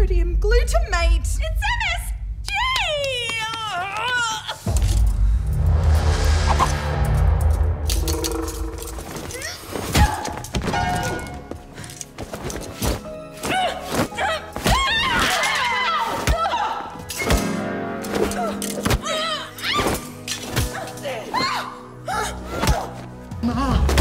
sodium glutamate. It's MSG! Ma!